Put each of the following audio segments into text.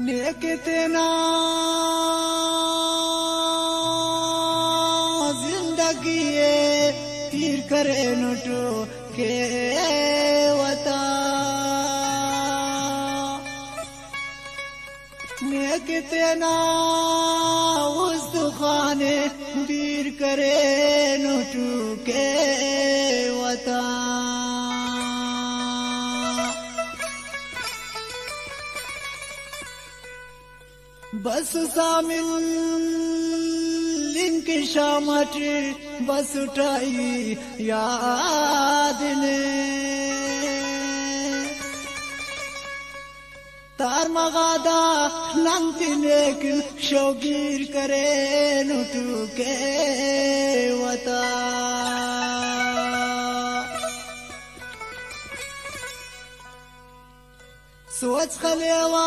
कितना जिंदगी तीर करे नुटो मैं कितना उस खाने तीर करे नुटू के बस शामिल लिंक शामट, बस उठाई, याद ने। तार मगादा नंती नेक, शौगीर करे नुटू के वता। सोच खलेवा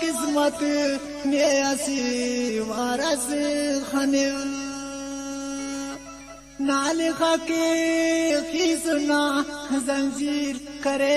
क़िस्मती नालीर करे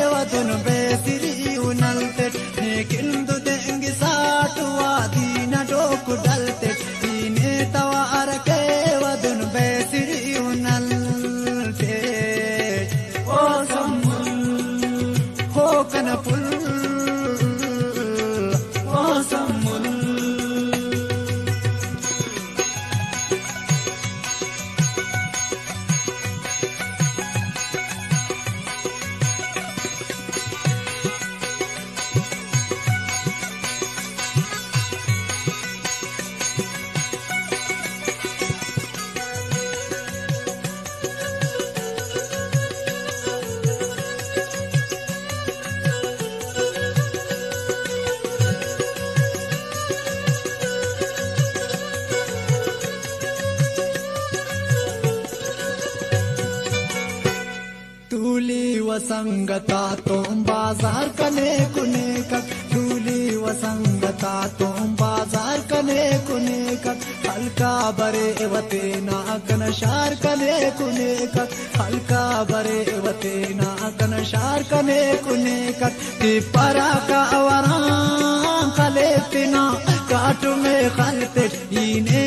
केवन बे तूली वसंगता तुम बाज़ार कने कुने कक तूली वसंगता तुम बाज़ार कने कुने हल्का बरे वते नाकन शार कने कुने हल्का बरे वते नाकन शार कने कुने परा का वरा कले तिना काटू में खलते, ईने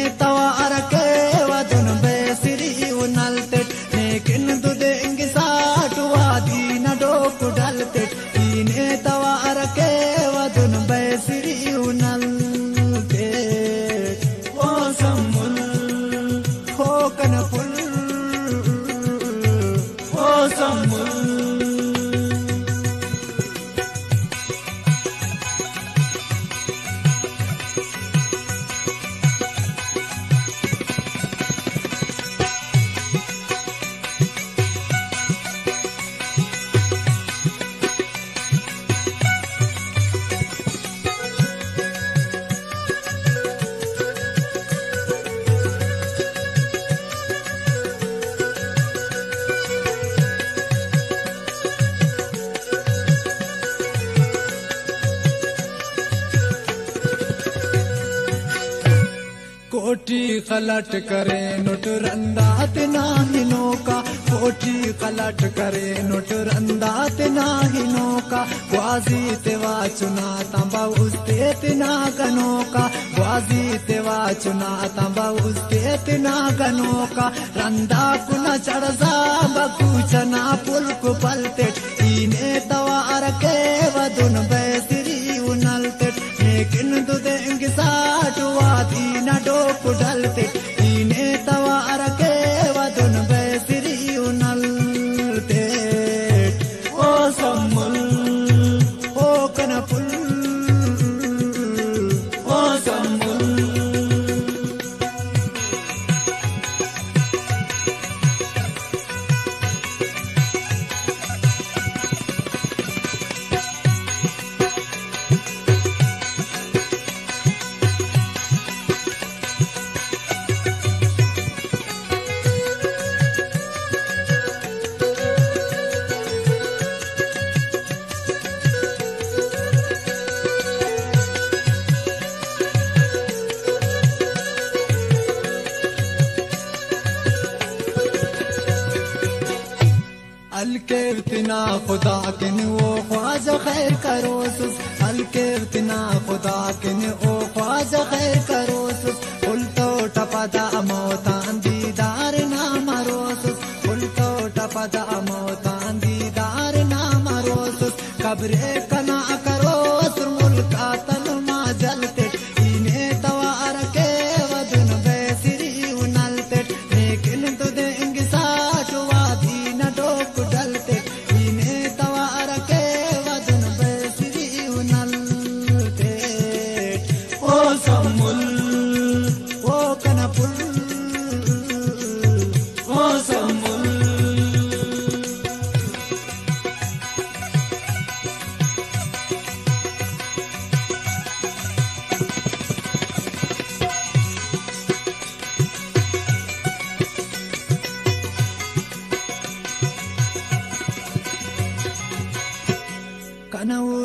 कोटी खलट करे नुट रंदात नाहिनो का कोटी खलट करे नुट रंदात नाहिनो का ग्वाजी तेवा चुना तंबा उस्ते तिना गनो का ग्वाजी तेवा चुना तंबा उस्ते तिना गनो का रंदा कुना चढ़जा बकुचना पुल्क पलते। ईने तवार के वदुन बैसिरी tina खुदा किन ओ ख्वाजा खैर करो सुस हल्के tina खुदा किन ओ ख्वाजा खैर करो सुस उल्टो टपदा मोतान दीदार ना मरो सुस उल्टो टपदा मोतान दीदार ना मरो सुस कब्रे कना